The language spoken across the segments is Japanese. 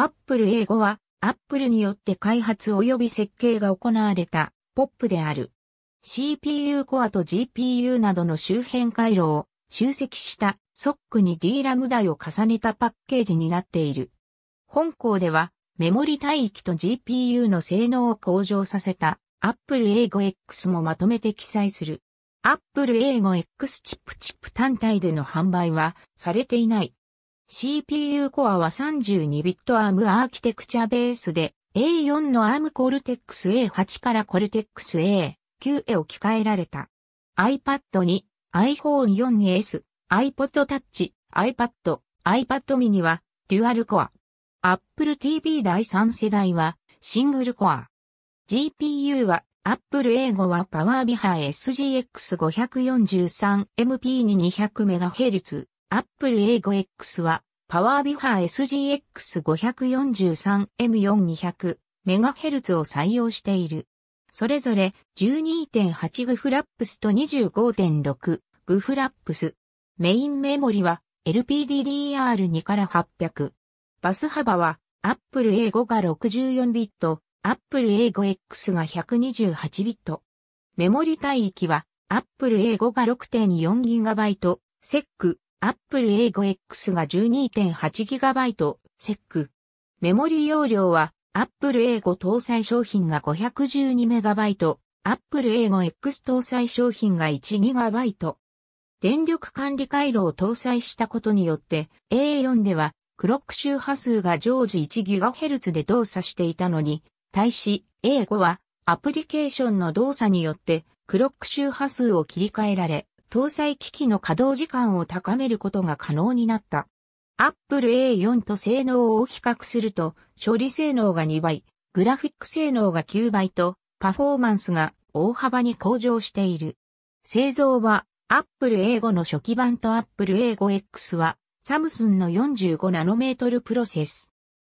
Apple 英語は Apple によって開発及び設計が行われた POP である。CPU コアと GPU などの周辺回路を集積したソックに DRAM 台を重ねたパッケージになっている。本校ではメモリ帯域と GPU の性能を向上させた Apple 英語 X もまとめて記載する。Apple 英語 X チップチップ単体での販売はされていない。CPU コアは32ビット ARM アーキテクチャベースで A4 の ARM Cortex A8 から Cortex A9 へ置き換えられた。iPad に iPhone 4S、iPod Touch、iPad、iPad mini はデュアルコア。Apple TV 第3世代はシングルコア。GPU は Apple 英語は PowerViha SGX543MP に 200MHz。Apple 英語 X は PowerViha SGX543M4200MHz を採用している。それぞれ 12.8G フラップスと 25.6G フラップス。メインメモリは LPDDR2 から800。バス幅は Apple A5 が64ビット、Apple A5X が128ビット。メモリ帯域は Apple A5 が 6.4GB、SEC、Apple A5X が 12.8GB、SEC。メモリ容量は Apple A5 搭載商品が 512MB、Apple A5X 搭載商品が 1GB。電力管理回路を搭載したことによって A4 ではクロック周波数が常時 1GHz で動作していたのに、対し、A5 はアプリケーションの動作によってクロック周波数を切り替えられ、搭載機器の稼働時間を高めることが可能になった。Apple A4 と性能を比較すると、処理性能が2倍、グラフィック性能が9倍と、パフォーマンスが大幅に向上している。製造は、Apple A5 の初期版と Apple A5X は、サムスンの45ナノメートルプロセス。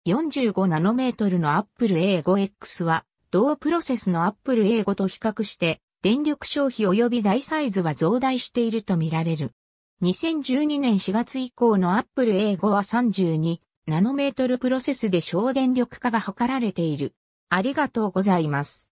45ナノメートルの Apple A5X は、同プロセスの Apple A5 と比較して、電力消費及び大サイズは増大しているとみられる。2012年4月以降の Apple A5 は32ナノメートルプロセスで省電力化が図られている。ありがとうございます。